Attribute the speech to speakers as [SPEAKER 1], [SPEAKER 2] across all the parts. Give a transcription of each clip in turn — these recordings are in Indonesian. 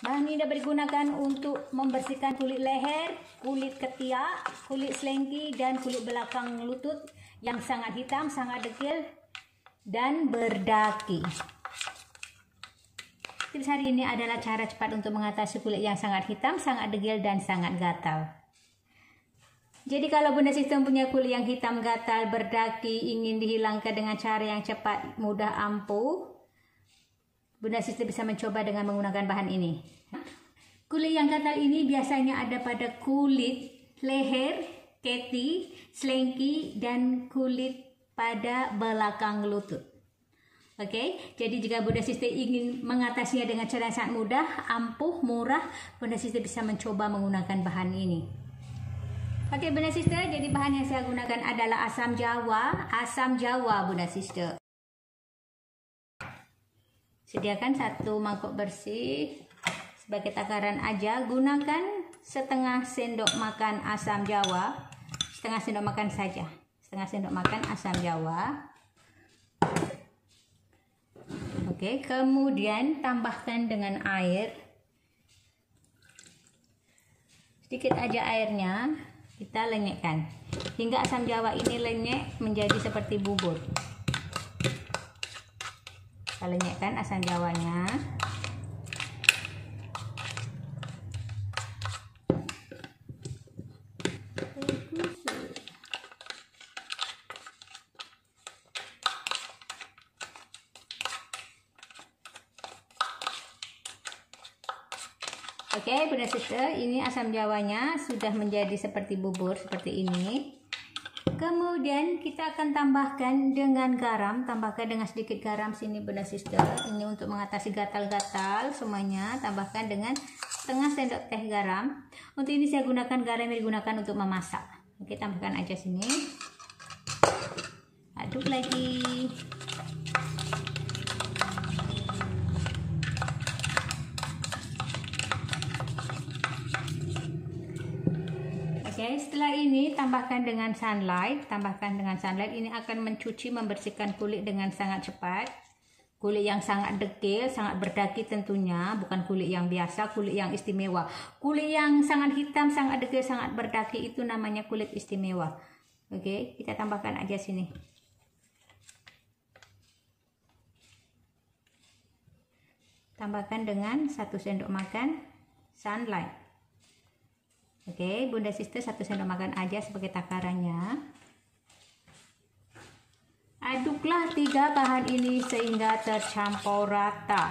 [SPEAKER 1] Bahan ini dapat digunakan untuk membersihkan kulit leher, kulit ketiak, kulit selengki, dan kulit belakang lutut yang sangat hitam, sangat dekil, dan berdaki. Tips hari ini adalah cara cepat untuk mengatasi kulit yang sangat hitam, sangat degil, dan sangat gatal. Jadi kalau Bunda Sistem punya kulit yang hitam, gatal, berdaki, ingin dihilangkan dengan cara yang cepat, mudah, ampuh, Bunda Sister bisa mencoba dengan menggunakan bahan ini. Kulit yang gatal ini biasanya ada pada kulit leher, keti, selengki, dan kulit pada belakang lutut. Oke, okay? jadi jika Bunda Sister ingin mengatasinya dengan cara yang sangat mudah, ampuh, murah, Bunda Sister bisa mencoba menggunakan bahan ini. Oke okay, Bunda Sister, jadi bahan yang saya gunakan adalah asam jawa, asam jawa Bunda Sister. Sediakan satu mangkok bersih sebagai takaran aja. Gunakan setengah sendok makan asam jawa. Setengah sendok makan saja. Setengah sendok makan asam jawa. Oke, kemudian tambahkan dengan air. Sedikit aja airnya, kita lenyekkan. Hingga asam jawa ini lenyek menjadi seperti bubur kita lenyekkan asam jawanya Oke, Bunda Sister, ini asam jawanya sudah menjadi seperti bubur seperti ini. Kemudian kita akan tambahkan dengan garam, tambahkan dengan sedikit garam sini bunda sister. Ini untuk mengatasi gatal-gatal semuanya, tambahkan dengan setengah sendok teh garam. Untuk ini saya gunakan garam yang digunakan untuk memasak. Oke, tambahkan aja sini. Aduk lagi. Oke, setelah ini tambahkan dengan sunlight, tambahkan dengan sunlight ini akan mencuci membersihkan kulit dengan sangat cepat. Kulit yang sangat dekil, sangat berdaki tentunya, bukan kulit yang biasa, kulit yang istimewa. Kulit yang sangat hitam, sangat dekil, sangat berdaki itu namanya kulit istimewa. Oke, kita tambahkan aja sini. Tambahkan dengan satu sendok makan sunlight. Oke, Bunda Sister satu sendok makan aja sebagai takarannya. Aduklah tiga bahan ini sehingga tercampur rata.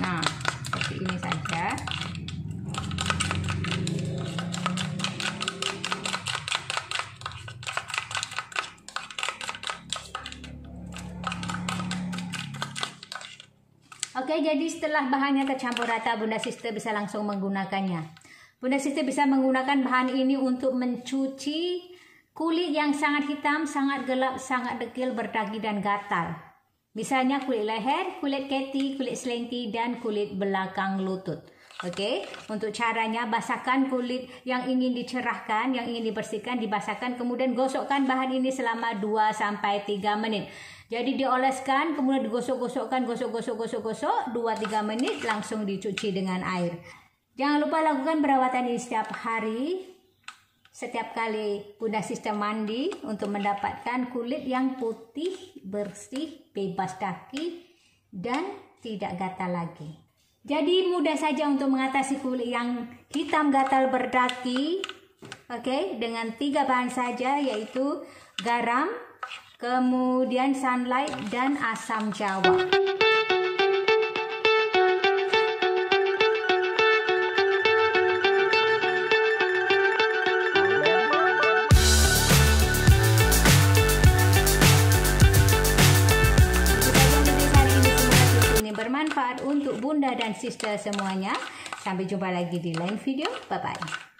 [SPEAKER 1] Nah, seperti ini saja. Oke, jadi setelah bahannya tercampur rata, Bunda Sister bisa langsung menggunakannya. Bunda Sister bisa menggunakan bahan ini untuk mencuci kulit yang sangat hitam, sangat gelap, sangat dekil, berdagi dan gatal. Misalnya kulit leher, kulit keti, kulit selengki, dan kulit belakang lutut. Oke, okay? untuk caranya basahkan kulit yang ingin dicerahkan, yang ingin dibersihkan, dibasahkan, kemudian gosokkan bahan ini selama 2 sampai 3 menit. Jadi dioleskan, kemudian digosok-gosokkan, gosok-gosok-gosok-gosok 2-3 menit langsung dicuci dengan air. Jangan lupa lakukan perawatan ini setiap hari. Setiap kali Bunda Sistem mandi untuk mendapatkan kulit yang putih, bersih, bebas kaki, dan tidak gatal lagi. Jadi mudah saja untuk mengatasi kulit yang hitam gatal berdaki. Oke, okay, dengan tiga bahan saja yaitu garam, kemudian sunlight dan asam jawa. bermanfaat untuk bunda dan sister semuanya. Sampai jumpa lagi di lain video. Bye-bye.